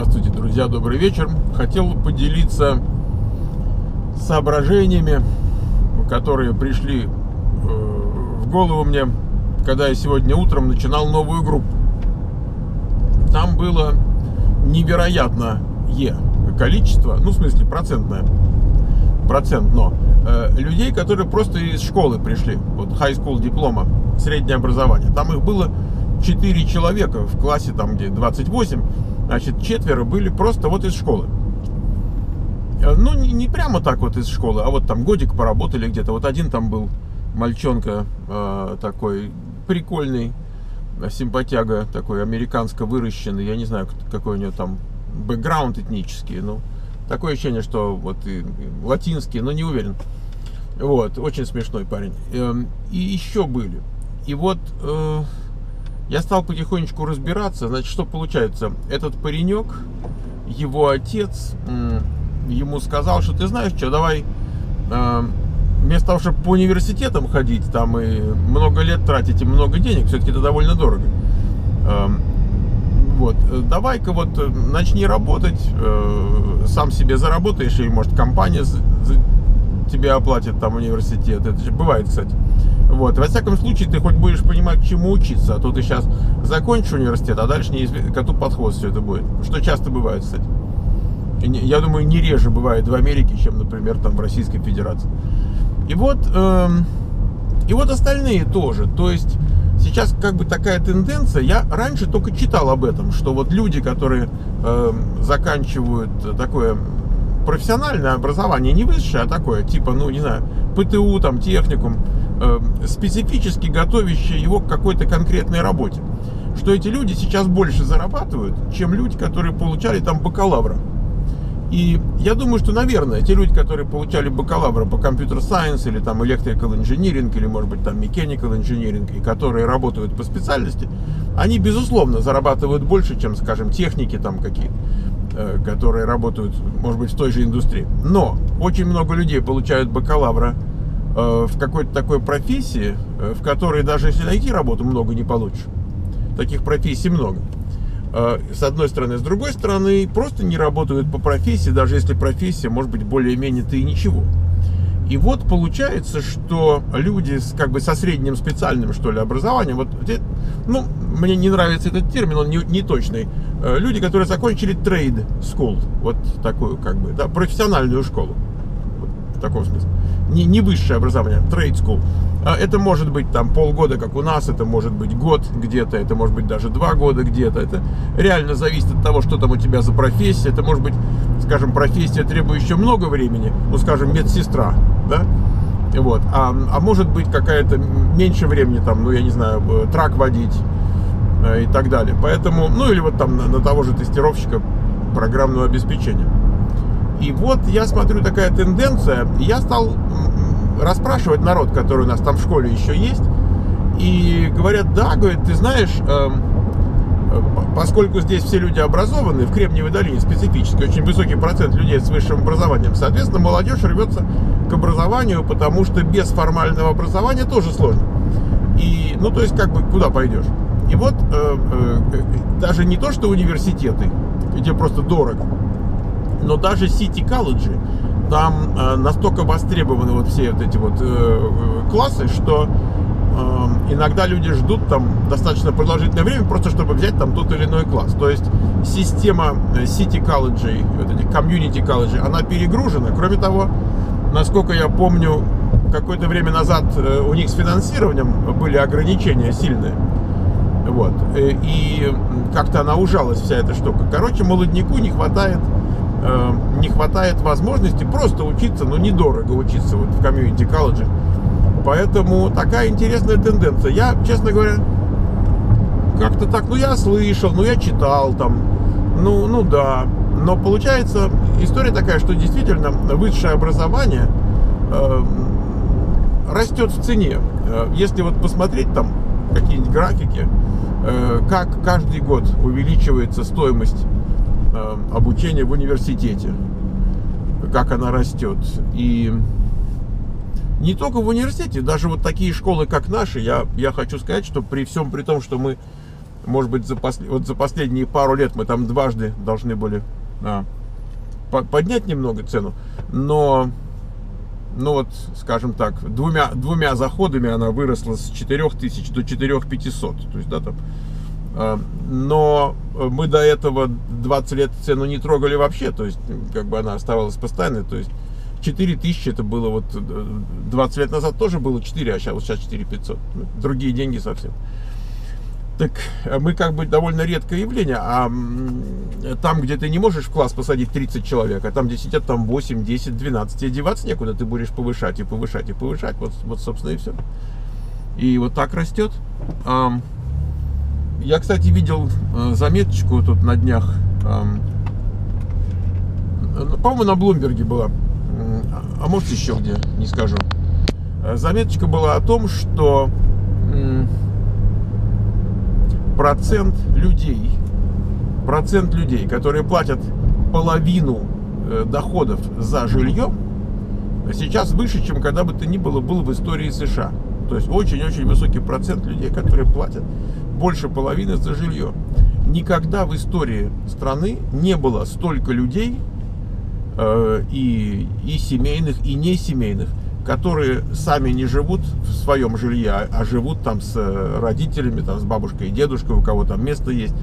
Здравствуйте, друзья, добрый вечер. Хотел поделиться соображениями, которые пришли э, в голову мне, когда я сегодня утром начинал новую группу. Там было невероятное количество, ну, в смысле, процентное, процент, но э, людей, которые просто из школы пришли, вот high school диплома, среднее образование. Там их было 4 человека в классе, там где 28, значит, четверо были просто вот из школы. Э, ну, не, не прямо так вот из школы, а вот там годик поработали где-то. Вот один там был мальчонка э, такой прикольный, симпатяга, такой американско выращенный. Я не знаю, какой у него там бэкграунд этнический. Ну, такое ощущение, что вот и латинский, но не уверен. Вот, очень смешной парень. Эм, и еще были. И вот э, я стал потихонечку разбираться, значит, что получается. Этот паренек, его отец, ему сказал, что ты знаешь что, давай э, вместо того, чтобы по университетам ходить, там и много лет тратить и много денег, все-таки это довольно дорого. Эм, вот, давай-ка вот э, начни работать, э, сам себе заработаешь, или может компания тебе оплатит там университет. Это же бывает, кстати. Вот. Во всяком случае, ты хоть будешь понимать, чему учиться, а то ты сейчас закончишь университет, а дальше не коту под хвост все это будет. Что часто бывает, кстати. Я думаю, не реже бывает в Америке, чем, например, там в Российской Федерации. И вот, э, и вот остальные тоже. То есть сейчас как бы такая тенденция. Я раньше только читал об этом, что вот люди, которые э, заканчивают такое профессиональное образование, не высшее, а такое, типа, ну, не знаю, ПТУ, там, техникум, специфически готовящие его к какой-то конкретной работе. Что эти люди сейчас больше зарабатывают, чем люди, которые получали там бакалавра. И я думаю, что, наверное, те люди, которые получали бакалавра по компьютер сайенс или там electrical engineering, или, может быть, там mechanical engineering, и которые работают по специальности, они, безусловно, зарабатывают больше, чем, скажем, техники там какие-то. Э, которые работают, может быть, в той же индустрии. Но очень много людей получают бакалавра э, в какой-то такой профессии, э, в которой даже если найти работу, много не получишь. Таких профессий много. С одной стороны. С другой стороны, просто не работают по профессии, даже если профессия может быть более-менее-то и ничего. И вот получается, что люди с, как бы со средним специальным, что ли, образованием, вот, ну, мне не нравится этот термин, он не, не точный, э, люди, которые закончили trade school, вот такую, как бы, да, профессиональную школу, вот, в таком смысле, не, не высшее образование, trade school. А это может быть там полгода, как у нас, это может быть год где-то, это может быть даже два года где-то. Это реально зависит от того, что там у тебя за профессия. Это может быть, скажем, профессия, требующая много времени, ну, скажем, медсестра, да, вот, а, а может быть какая-то меньше времени, там, ну, я не знаю, э, трак водить э, и так далее. Поэтому, ну, или вот там на, на того же тестировщика программного обеспечения. И вот я смотрю такая тенденция, я стал расспрашивать народ, который у нас там в школе еще есть, и говорят, да, говорят, ты знаешь, эм, поскольку здесь все люди образованные, в Кремниевой долине специфически, очень высокий процент людей с высшим образованием, соответственно, молодежь рвется к образованию, потому что без формального образования тоже сложно. И, ну, то есть, как бы, куда пойдешь? И вот э, э, даже не то, что университеты, где просто дорого, но даже сити-колледжи, там э, настолько востребованы вот все вот эти вот э, э классы, что э, иногда люди ждут там достаточно продолжительное время просто чтобы взять там тот или иной класс. То есть система City колледжей, вот эти комьюнити колледжей, она перегружена. Кроме того, насколько я помню, какое-то время назад э, у них с финансированием были ограничения сильные. Вот. Э, и как-то она ужалась, вся эта штука. Короче, молодняку не хватает э, не хватает возможности просто учиться, но недорого учиться вот в комьюнити колледже. Поэтому такая интересная тенденция. Я, честно говоря, как-то так, ну я слышал, ну я читал там, ну, ну да. Но получается история такая, что действительно высшее образование э, растет в цене. Э, если вот посмотреть там какие-нибудь графики, э, как каждый год увеличивается стоимость Э, обучения в университете, как она растет. И не только в университете, даже вот такие школы, как наши, я, я хочу сказать, что при всем при том, что мы может быть, за, пос... вот за последние пару лет мы там дважды должны были а, поднять немного цену, но, ну вот, скажем так, двумя, двумя заходами она выросла с 4000 до 4500, то есть, да, там, но мы до этого 20 лет цену не трогали вообще, то есть, как бы она оставалась постоянной, то есть, 4000 это было вот 20 лет назад тоже было 4, а сейчас, вот сейчас 4500, другие деньги совсем. Так э, мы как бы довольно редкое явление, а там, где ты не можешь в класс посадить 30 человек, а там, где сидят там 8, 10, 12, тебе деваться некуда, ты будешь повышать и повышать и повышать, вот, вот собственно, и все. И вот так растет. Я, кстати, видел э, заметочку тут на днях, ну, по-моему, на Блумберге была, а может еще где, не скажу. Э, заметочка была о том, что процент людей, процент людей, которые платят половину э, доходов за жилье, сейчас выше, чем когда бы то ни было был в истории США. То есть очень-очень высокий процент людей, которые платят больше половины за жилье. Никогда в истории страны не было столько людей, э, и, и семейных, и не семейных, которые сами не живут в своем жилье, а, а живут там с э, родителями, там с бабушкой и дедушкой, у кого там место есть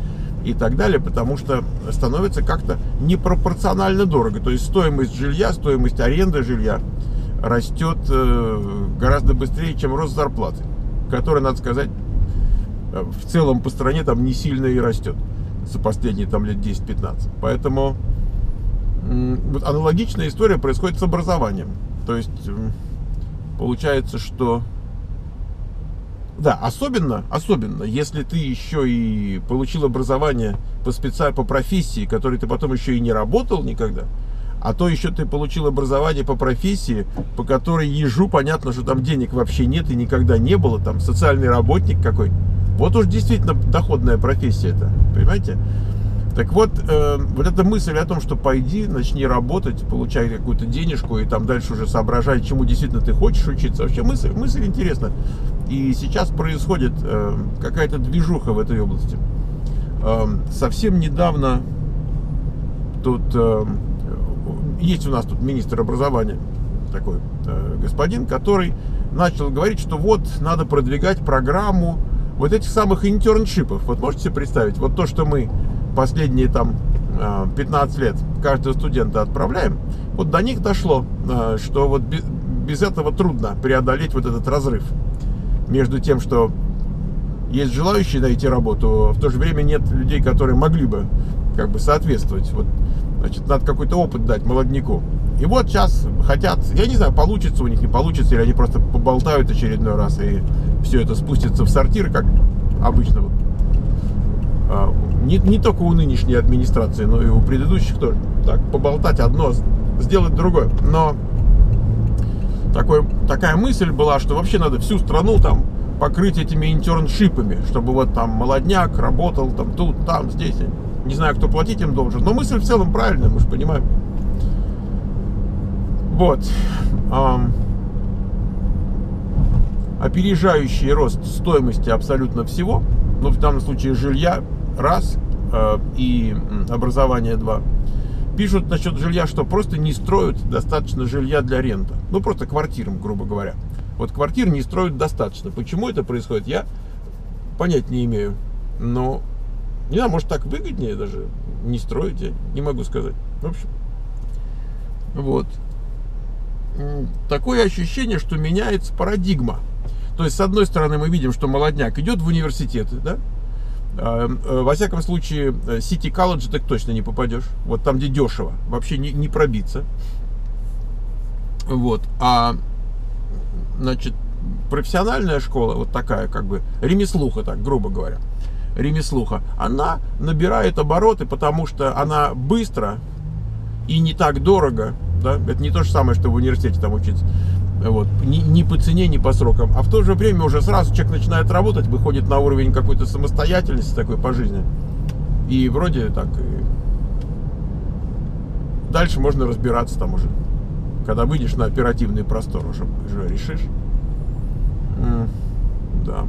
и так далее, потому что становится как-то непропорционально дорого. То есть стоимость жилья, стоимость аренды жилья растет э, гораздо быстрее, чем рост зарплаты, который, надо сказать, в целом по стране там не сильно и растет за последние там лет 10-15. Поэтому вот аналогичная история происходит с образованием. То есть получается, что да, особенно, особенно, если ты еще и получил образование по специаль, по профессии, которой ты потом еще и не работал никогда, а то еще ты получил образование по профессии, по которой ежу понятно, что там денег вообще нет и никогда не было, там социальный работник какой. Вот уж действительно доходная профессия это, понимаете? Так вот, э, вот эта мысль о том, что пойди, начни работать, получай какую-то денежку и там дальше уже соображай, чему действительно ты хочешь учиться. Вообще мысль, мысль интересна. И сейчас происходит э, какая-то движуха в этой области. Э, совсем недавно тут э, есть у нас тут министр образования такой э, господин, который начал говорить, что вот надо продвигать программу вот этих самых интерншипов. Вот можете себе представить, вот то, что мы последние там 15 э, лет каждого студента отправляем, вот до них дошло, э, что вот без этого трудно преодолеть вот этот разрыв между тем, что есть желающие найти работу, а в то же время нет людей, которые могли бы как бы соответствовать. Вот, значит, надо какой-то опыт дать молодняку. И вот сейчас хотят, я не знаю, получится у них, не получится, или они просто поболтают очередной раз, и все это спустится в сортир, как обычно. А, не, не только у нынешней администрации, но и у предыдущих тоже. Так, поболтать одно, сделать другое. Но такой, такая мысль была, что вообще надо всю страну там покрыть этими интерншипами, чтобы вот там молодняк работал там тут, там, здесь. Не знаю, кто платить им должен, но мысль в целом правильная, мы же понимаем. Вот. Опережающий рост стоимости абсолютно всего, ну, в данном случае жилья, раз, э, и образование два. Пишут насчет жилья, что просто не строят достаточно жилья для рента. Ну, просто квартирам, грубо говоря. Вот квартир не строят достаточно. Почему это происходит, я понять не имею. Но, не знаю, может так выгоднее даже не строить, я не могу сказать. В общем, вот. Такое ощущение, что меняется парадигма. То есть, с одной стороны, мы видим, что молодняк идет в университеты, да, а, э, во всяком случае, City College так точно не попадешь. Вот там, где дешево, вообще не, не пробиться. Вот. А, значит, профессиональная школа, вот такая, как бы, ремеслуха, так, грубо говоря, ремеслуха, она набирает обороты, потому что она быстро и не так дорого, да, это не то же самое, что в университете там учиться, вот, ни, ни по цене, ни по срокам. А в то же время уже сразу человек начинает работать, выходит на уровень какой-то самостоятельности такой по жизни. И вроде так и дальше можно разбираться там уже. Когда выйдешь на оперативный простор, уже, уже решишь. да.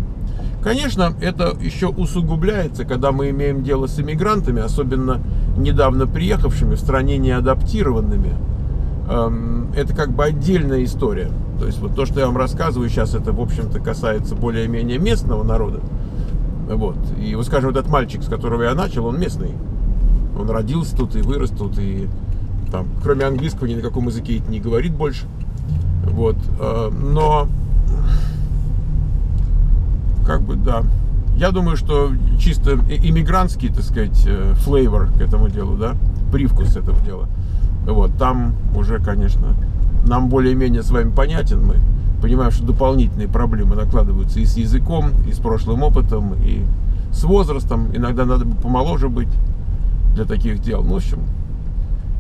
Конечно, это еще усугубляется, когда мы имеем дело с иммигрантами, особенно недавно приехавшими в стране неадаптированными. Эм, это как бы отдельная история. То есть вот то, что я вам рассказываю сейчас, это, в общем-то, касается более-менее местного народа. Вот. И вот, скажем, этот мальчик, с которого я начал, он местный. Он родился тут и вырос тут, и там, кроме английского, ни на каком языке не говорит больше. Вот. Э, но как бы, да. Я думаю, что чисто иммигрантский, так сказать, флейвор к этому делу, да, привкус этого дела. Вот, там уже, конечно, нам более-менее с вами понятен, мы понимаем, что дополнительные проблемы накладываются и с языком, и с прошлым опытом, и с возрастом. Иногда надо бы помоложе быть для таких дел. Ну, в общем,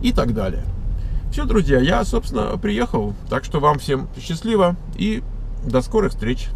и так далее. Все, друзья, я, собственно, приехал. Так что вам всем счастливо и до скорых встреч.